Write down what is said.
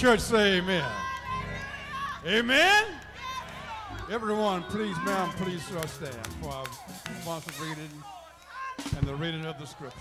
church say amen. Amen. Everyone, please, ma'am, please uh, stand for our responsive reading and the reading of the scripture.